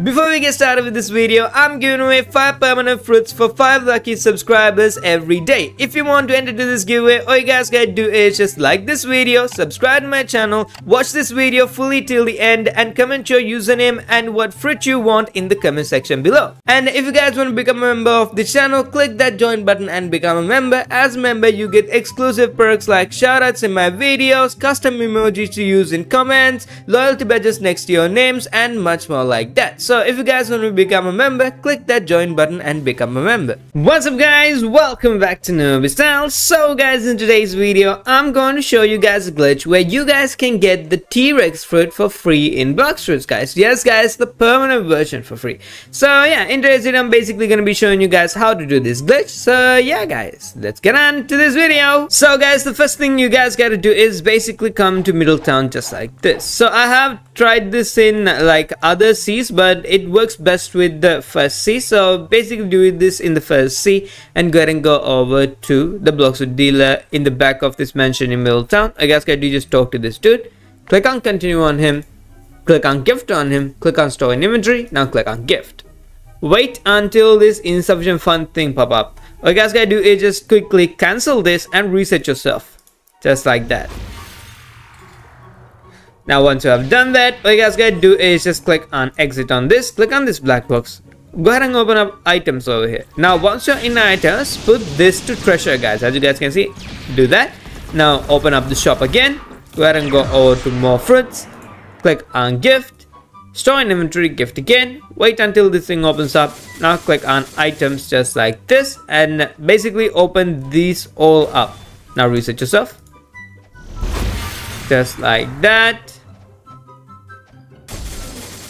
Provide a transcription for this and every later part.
Before we get started with this video, I'm giving away 5 permanent fruits for 5 lucky subscribers every day. If you want to enter to this giveaway, all you guys gotta do is just like this video, subscribe to my channel, watch this video fully till the end and comment your username and what fruit you want in the comment section below. And if you guys want to become a member of the channel, click that join button and become a member. As a member, you get exclusive perks like shoutouts in my videos, custom emojis to use in comments, loyalty badges next to your names and much more like that. So if you guys want to become a member, click that join button and become a member. What's up guys, welcome back to Nooby Style. So guys, in today's video, I'm going to show you guys a glitch where you guys can get the T-Rex fruit for free in Blox Fruits guys. Yes guys, the permanent version for free. So yeah, in today's video, I'm basically going to be showing you guys how to do this glitch. So yeah guys, let's get on to this video. So guys, the first thing you guys got to do is basically come to Middletown just like this. So I have tried this in like other seas, but it works best with the first sea. so basically do this in the first sea and go ahead and go over to the Blox Fruit dealer in the back of this mansion in Middletown I guess I do just talk to this dude. Click on continue on him. Click on gift on him. Click on store in inventory. Now click on gift. Wait until this insufficient fund thing pop up. All you guys gotta do is just quickly cancel this and reset yourself. Just like that now once you have done that, all you guys gotta do is just click on exit on this, click on this black box. Go ahead and open up items over here. Now once you're in items, put this to treasure guys. As you guys can see, do that. Now open up the shop again. Go ahead and go over to more fruits. Click on gift. Store in inventory, gift again. Wait until this thing opens up. Now click on items just like this and basically open these all up. Now reset yourself. Just like that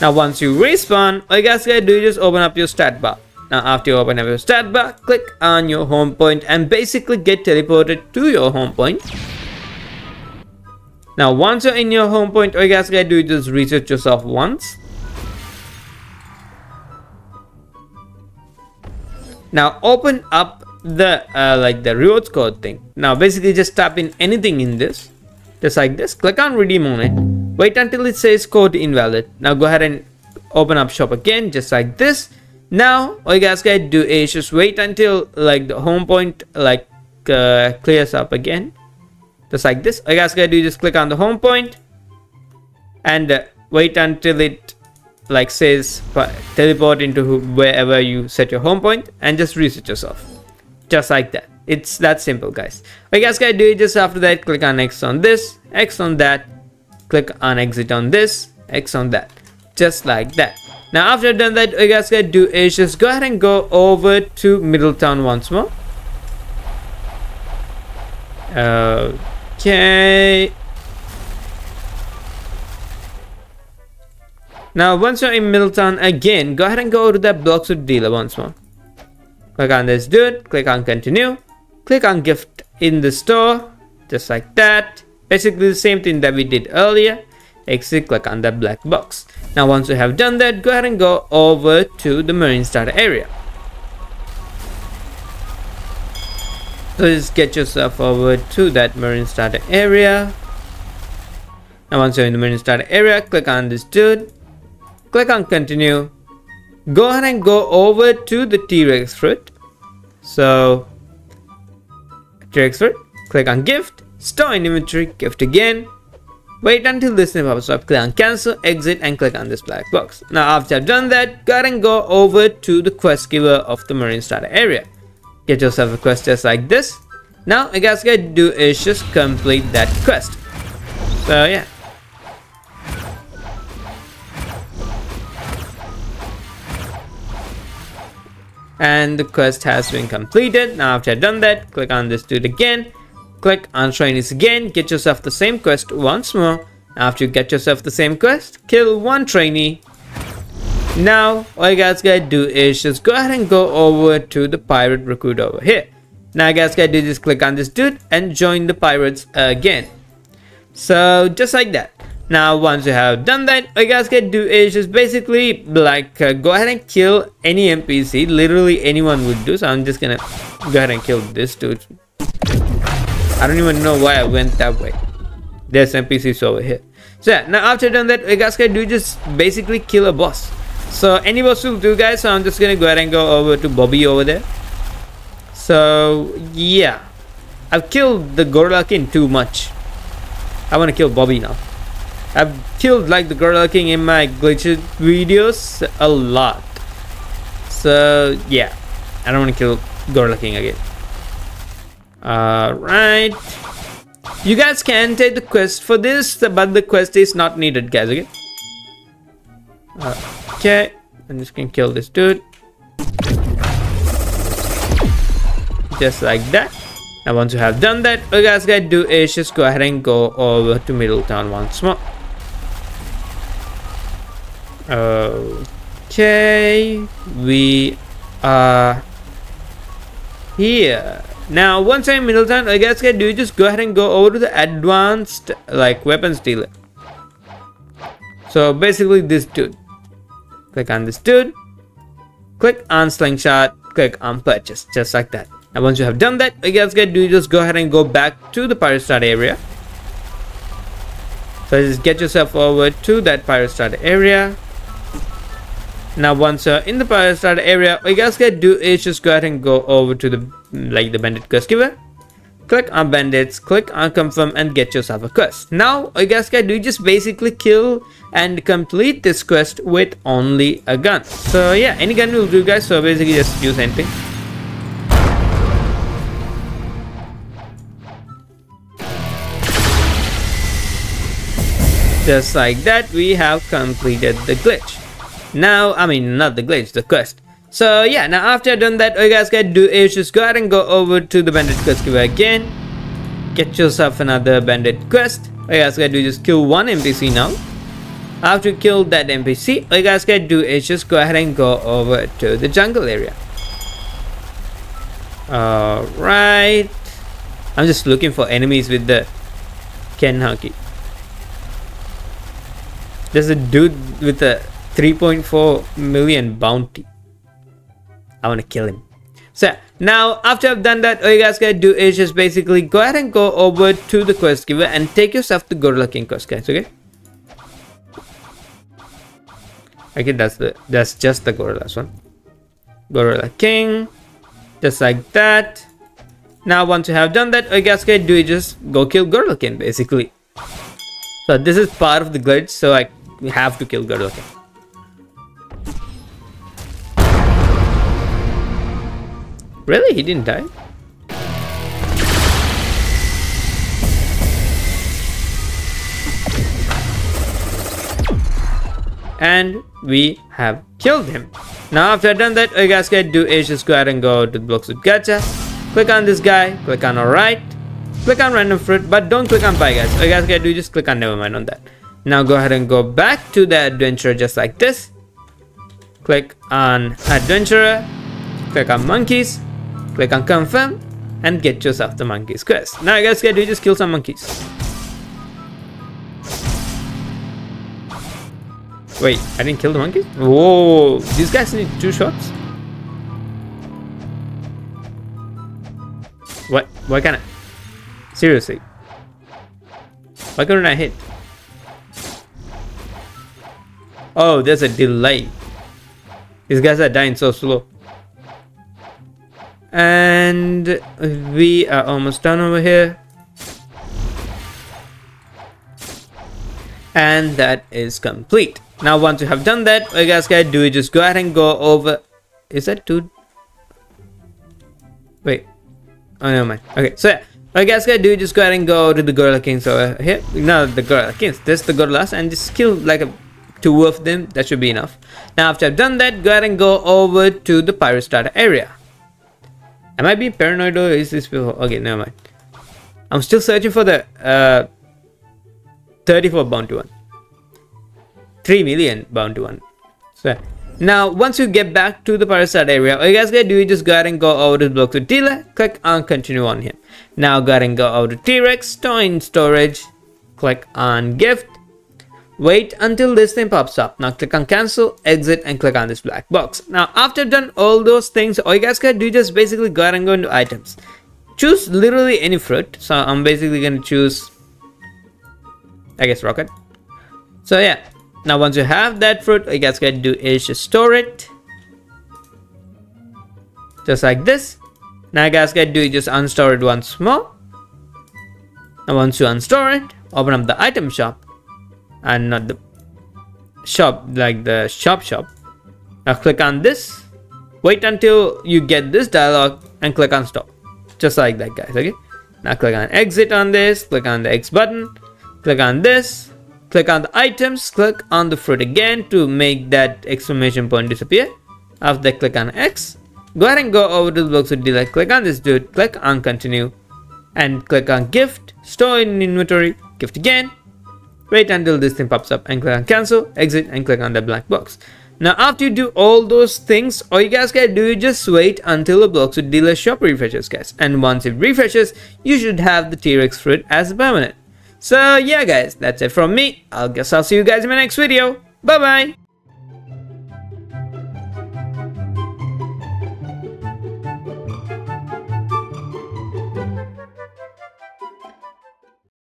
now once you respawn, all you guys gotta do is just open up your stat bar. Now after you open up your stat bar, click on your home point and basically get teleported to your home point. Now once you're in your home point, all you guys gotta do is just reset yourself once. Now open up the uh, like the rewards code thing. Now basically just tap in anything in this, just like this. Click on redeem on it. Wait until it says code invalid. Now go ahead and open up shop again just like this. Now all you guys gotta do is just wait until like the home point like uh, clears up again. Just like this. All you guys gotta do is just click on the home point and uh, wait until it like says teleport into wherever you set your home point and just reset yourself. Just like that it's that simple guys. All you guys gotta do it just after that? Click on x on this x on that. Click on exit on this x on that. Just like that. Now after done that what you guys gotta do is just go ahead and go over to middletown once more. Okay. Now once you're in middletown again go ahead and go to that Blox Fruit dealer once more. Click on this dude click on continue click on gift in the store just like that Basically the same thing that we did earlier. Exit, click on that black box. Now once you have done that, go ahead and go over to the marine starter area. So just get yourself over to that marine starter area. Now once you're in the marine starter area, click on this dude. Click on continue. Go ahead and go over to the T-Rex fruit. So Click on gift store in inventory, gift again. Wait until this name pops up, click on cancel, exit and click on this black box. Now after I've done that, go and go over to the quest giver of the marine starter area. Get yourself a quest just like this. Now I guess what you gotta do is just complete that quest. So yeah. And the quest has been completed. Now after I've done that, click on this dude again Click on trainees again, get yourself the same quest once more. After you get yourself the same quest, kill one trainee. Now, all you guys gotta do is just go ahead and go over to the pirate recruit over here. Now, guys gotta do is click on this dude and join the pirates again. So, just like that. Now, once you have done that, all you guys can do is just basically like uh, go ahead and kill any NPC. Literally anyone would do. So I'm just gonna go ahead and kill this dude I don't even know why I went that way. There's NPCs over here. So yeah, now after done that, you guys can do just basically kill a boss. So any boss will do guys. So I'm just gonna go ahead and go over to Bobby over there. So yeah. I've killed the Gorilla King too much. I wanna kill Bobby now. I've killed like the Gorilla King in my glitched videos a lot. So yeah. I don't wanna kill Gorilla King again. Alright. You guys can take the quest for this, but the quest is not needed, guys, okay? Okay, I'm just gonna kill this dude. Just like that. Now once you have done that, all you guys gotta do is just go ahead and go over to Middletown once more. Okay, we are here. Now, once I'm Middletown, I guess do just go ahead and go over to the advanced like weapons dealer. So basically this dude. Click on this dude. Click on slingshot. Click on purchase. Just like that. And once you have done that, I guess do just go ahead and go back to the pirate start area. So just get yourself over to that pirate start area. Now once you're in the pirate start area, all you guys can do is just go ahead and go over to the like the bandit quest giver. Click on bandits, click on confirm and get yourself a quest. Now you guys can do just basically kill and complete this quest with only a gun. So yeah, any gun will do guys, so basically just use anything. Just like that, we have completed the glitch. Now, I mean, not the glitch, the quest. So yeah, now after I've done that, all you guys gotta do is just go ahead and go over to the bandit quest giver again. Get yourself another bandit quest. All you guys gotta do is just kill one NPC now. After you kill that NPC, all you guys gotta do is just go ahead and go over to the jungle area. Alright. I'm just looking for enemies with the Ken Haki. There's a dude with a 3.4 million bounty. I want to kill him. So now after I've done that, all you guys gotta do is just basically go ahead and go over to the quest giver and take yourself to Gorilla King quest, guys. Okay. Okay, that's the that's just the Gorilla's one. Gorilla King, just like that. Now once you have done that, all you guys gotta do is just go kill Gorilla King, basically. So this is part of the glitch, so I have to kill Gorilla King. Really? He didn't die? And we have killed him. Now after I've done that, all you guys can do is just go ahead and go to the Blox Fruit gacha. Click on this guy, click on alright, click on random fruit, but don't click on pie guys. All you guys can do just click on never mind on that. Now go ahead and go back to the adventure just like this. Click on adventurer, click on monkeys, Click on confirm and get yourself the monkeys quest. Now guys can do just kill some monkeys. Wait, I didn't kill the monkeys? Whoa, these guys need two shots? What? Why can't I? Seriously. Why couldn't I hit? Oh, there's a delay. These guys are dying so slow and we are almost done over here. And that is complete. Now once you have done that you guys gotta do is just go ahead and go over? Is that dude wait. Oh never mind. Okay so yeah. You guys gotta do is just go ahead and go to the gorilla kings over here? No the gorilla kings. This the gorillas and just kill like a two of them. That should be enough. Now after i've done that go ahead and go over to the pirate starter area Am I being paranoid or is this people? Okay, never mind. I'm still searching for the uh, 34 bounty one. 3 million bounty one. So now once you get back to the parasite area, all you guys gotta do is just go ahead and go over to the block to dealer, click on continue on here. Now go ahead and go over to T-Rex, store in storage, click on gift, Wait until this thing pops up. Now click on cancel, exit and click on this black box. Now after done all those things, all you guys can do just basically go ahead and go into items. Choose literally any fruit. So I'm basically going to choose, I guess rocket. So yeah, Now once you have that fruit, all you guys gotta do is just store it. Just like this. Now you guys gotta do is just unstore it once more. Now once you unstore it, open up the item shop. And not the shop, like the shop shop. Now click on this. Wait until you get this dialog and click on stop. Just like that guys, okay? Now click on exit on this, click on the X button, click on this, click on the items, click on the fruit again to make that exclamation point disappear. After that, click on X. Go ahead and go over to the Blox Fruit delete, click on this dude, click on continue, and click on gift, store in inventory, gift again. Wait until this thing pops up and click on cancel, exit, and click on the black box. Now after you do all those things, all you guys gotta do is just wait until the Blox Fruit dealer shop refreshes guys. And once it refreshes, you should have the T-Rex fruit as permanent. So yeah guys, that's it from me. I'll guess I'll see you guys in my next video. Bye bye!